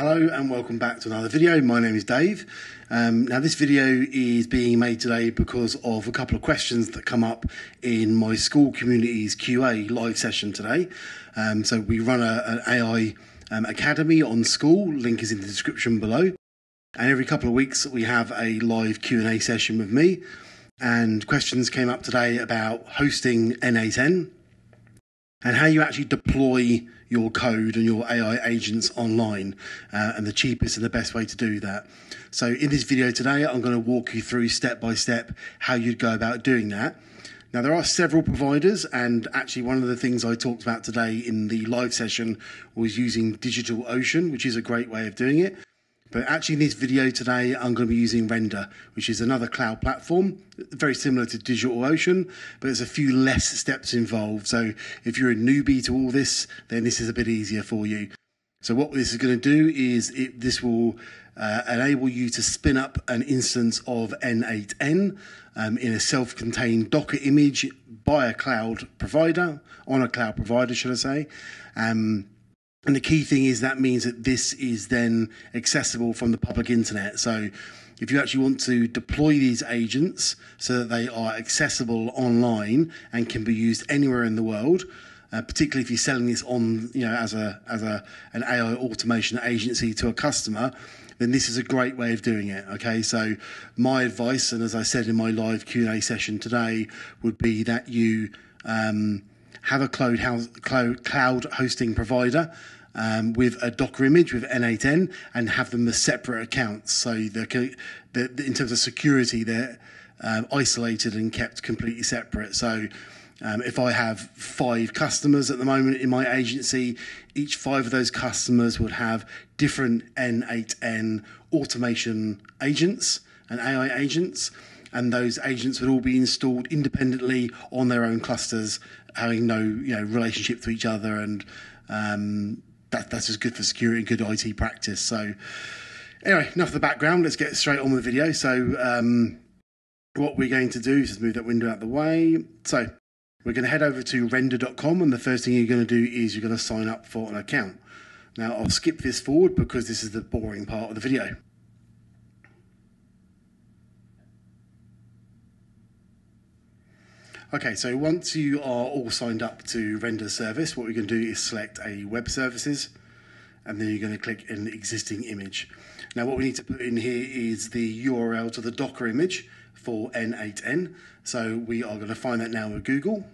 Hello and welcome back to another video. My name is Dave. Um, now this video is being made today because of a couple of questions that come up in my Skool communities QA live session today. Um, so we run a, an AI um, academy on Skool. Link is in the description below. And every couple of weeks we have a live Q&A session with me. And questions came up today about hosting N8N and how you actually deploy your code and your AI agents online uh, and the cheapest and the best way to do that. So in this video today, I'm going to walk you through step by step how you'd go about doing that. Now, there are several providers, and actually, one of the things I talked about today in the live session was using DigitalOcean, which is a great way of doing it. But actually, in this video today, I'm going to be using Render, which is another cloud platform, very similar to DigitalOcean, but there's a few less steps involved. So if you're a newbie to all this, then this is a bit easier for you. So what this is going to do is it, this will uh, enable you to spin up an instance of N8N um, in a self-contained Docker image by a cloud provider, on a cloud provider, should I say. Um, and the key thing is that means that this is then accessible from the public internet. So if you actually want to deploy these agents so that they are accessible online and can be used anywhere in the world, uh, particularly if you're selling this on, you know, as a as a an AI automation agency to a customer, then this is a great way of doing it. Okay, so my advice, and as I said in my live Q and A session today, would be that you um, have a cloud, house, cloud, hosting provider um, with a Docker image with N8N and have them as separate accounts. So they're in terms of security, they're um, isolated and kept completely separate. So um, if I have five customers at the moment in my agency, each five of those customers would have different N8N automation agents and AI agents and those agents would all be installed independently on their own clusters, having no you know relationship to each other, and um, that that's just good for security and good IT practice. So anyway, enough of the background. Let's get straight on with the video. So um, what we're going to do is just move that window out of the way. So we're going to head over to render.com, and the first thing you're going to do is you're going to sign up for an account. Now I'll skip this forward because this is the boring part of the video. Okay, so once you are all signed up to render service, what we're going to do is select a web services, and then you're going to click an existing image. Now what we need to put in here is the URL to the Docker image for N8N. So we are going to find that now with Google.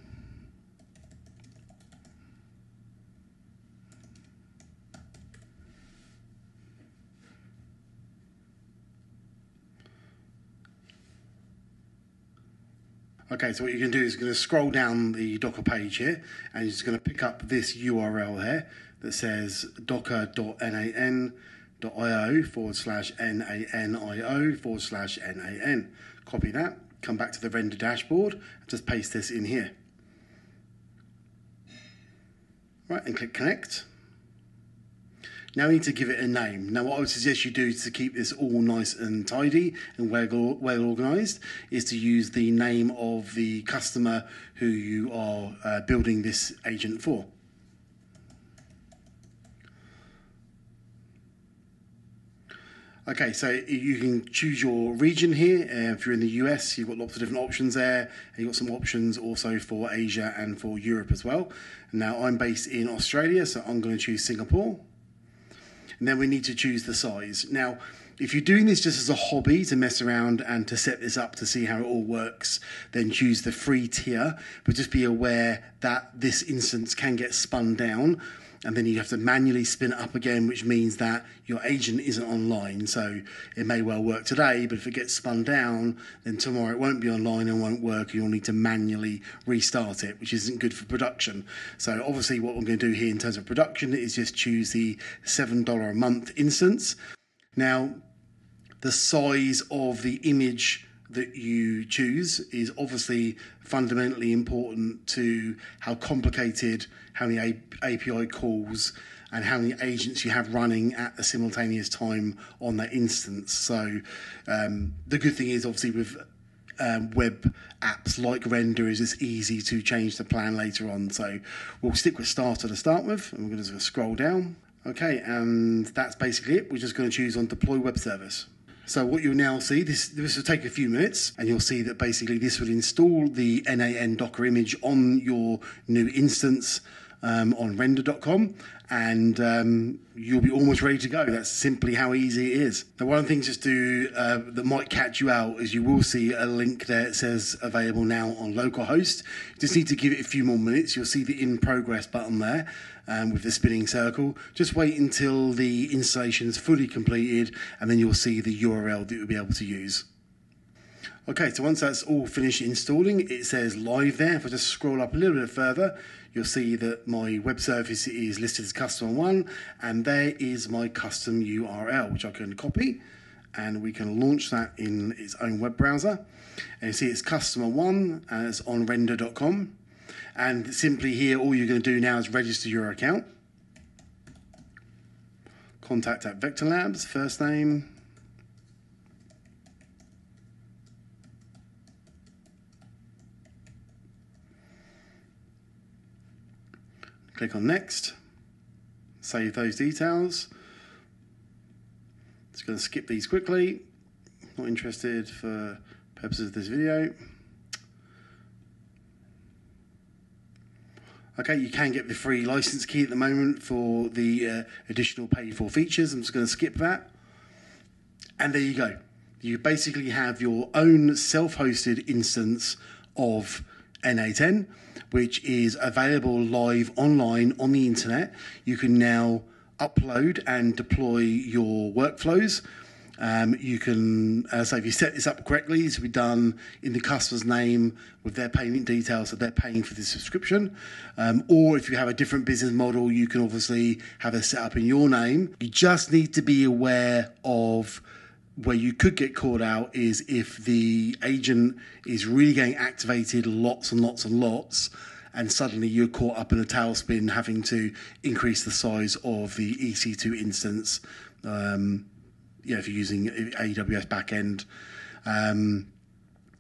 Okay, so what you're going to do is you're going to scroll down the Docker page here, and you're just going to pick up this URL here that says docker.n8n.io forward slash n8nio forward slash n8n. Copy that, come back to the render dashboard, and just paste this in here. Right, and click connect. Now we need to give it a name. Now what I would suggest you do to keep this all nice and tidy and well, well organised is to use the name of the customer who you are uh, building this agent for. Okay, so you can choose your region here. Uh, if you're in the US, you've got lots of different options there. And you've got some options also for Asia and for Europe as well. Now, I'm based in Australia, so I'm going to choose Singapore and then we need to choose the size. Now, if you're doing this just as a hobby to mess around and to set this up to see how it all works, then choose the free tier. But just be aware that this instance can get spun down and then you have to manually spin it up again, which means that your agent isn't online. So it may well work today, but if it gets spun down, then tomorrow it won't be online and won't work. You'll need to manually restart it, which isn't good for production. So obviously, what we're going to do here in terms of production is just choose the $7 a month instance. Now, the size of the image that you choose is obviously fundamentally important to how complicated, how many API calls, and how many agents you have running at the simultaneous time on that instance. So um, the good thing is obviously with um, web apps like Render is it's easy to change the plan later on. So we'll stick with starter to start with, and we're going to scroll down. Okay, and that's basically it. We're just going to choose on deploy web service. So what you'll now see, this, this will take a few minutes, and you'll see that basically this will install the N8N Docker image on your new instance um, on render.com and um, you'll be almost ready to go. That's simply how easy it is. Now, one of the things just to uh, that might catch you out is you will see a link there that says available now on localhost. You just need to give it a few more minutes. You'll see the in progress button there um, with the spinning circle. Just wait until the installation is fully completed, and then you'll see the URL that you'll be able to use. Okay, so once that's all finished installing, it says live there. If I just scroll up a little bit further, you'll see that my web service is listed as customer one, and there is my custom URL, which I can copy, and we can launch that in its own web browser. And you see it's customer one, and it's on render.com. And simply here, all you're going to do now is register your account. Contact at Vector Labs, first name, Click on next, save those details. Just going to skip these quickly. Not interested for purposes of this video. Okay, you can get the free license key at the moment for the uh, additional pay for features. I'm just going to skip that. And there you go. You basically have your own self hosted instance of N8N which is available live online on the internet. You can now upload and deploy your workflows. Um, you can, uh, so if you set this up correctly, this will be done in the customer's name with their payment details that they're paying for the subscription. Um, or if you have a different business model, you can obviously have it set up in your name. You just need to be aware of where you could get caught out is if the agent is really getting activated lots and lots and lots, and suddenly you're caught up in a tailspin having to increase the size of the EC2 instance. Um, yeah, if you're using AWS backend. Um,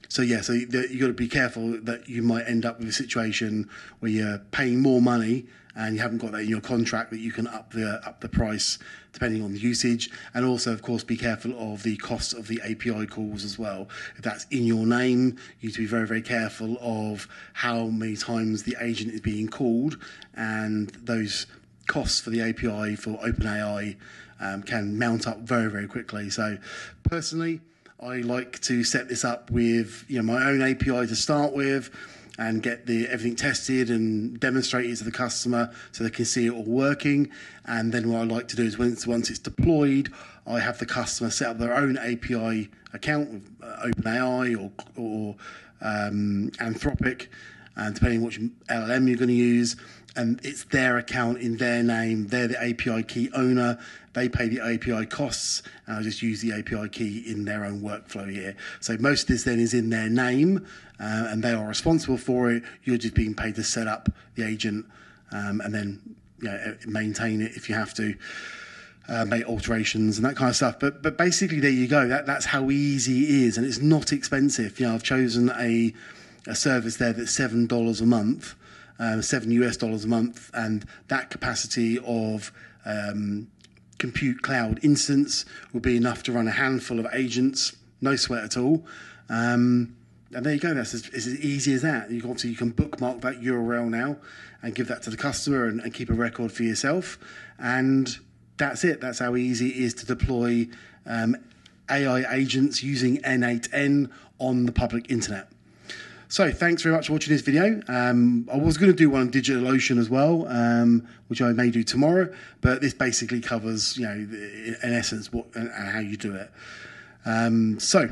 so yeah, so you got to be careful that you might end up with a situation where you're paying more money and you haven't got that in your contract that you can up the up the price depending on the usage, and also of course be careful of the cost of the API calls as well. If that's in your name, you need to be very very careful of how many times the agent is being called, and those costs for the API for OpenAI um, can mount up very very quickly. So personally. I like to set this up with you know my own API to start with and get the everything tested and demonstrated to the customer so they can see it all working. And then what I like to do is once once it's deployed, I have the customer set up their own API account with uh, OpenAI or or um, Anthropic, and depending on which LLM you're going to use, and it's their account in their name. They're the API key owner. They pay the API costs, and I just use the API key in their own workflow here. So most of this then is in their name, uh, and they are responsible for it. You're just being paid to set up the agent um, and then you know, maintain it if you have to. Uh, make alterations and that kind of stuff. But but basically, there you go. That that's how easy it is, and it's not expensive. You know, I've chosen a a service there that's seven dollars a month, um, seven US dollars a month, and that capacity of um, compute cloud instance will be enough to run a handful of agents, no sweat at all. Um, and there you go. That's as, as, easy as that. You can, you can bookmark that URL now and give that to the customer and, and keep a record for yourself. And that's it. That's how easy it is to deploy um, AI agents using N8N on the public internet. So thanks very much for watching this video. Um, I was going to do one on DigitalOcean as well, um, which I may do tomorrow, but this basically covers, you know, in essence, what and how you do it. Um, so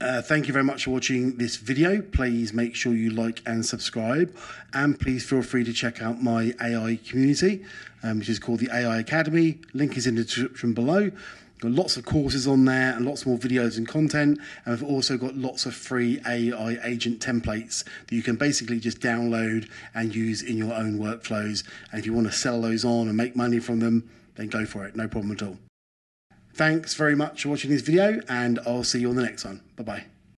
uh, thank you very much for watching this video. Please make sure you like and subscribe, and please feel free to check out my AI community, um, which is called the AI Academy. Link is in the description below. Got lots of courses on there and lots more videos and content. And we've also got lots of free AI agent templates that you can basically just download and use in your own workflows. And if you want to sell those on and make money from them, then go for it. No problem at all. Thanks very much for watching this video, and I'll see you on the next one. Bye bye.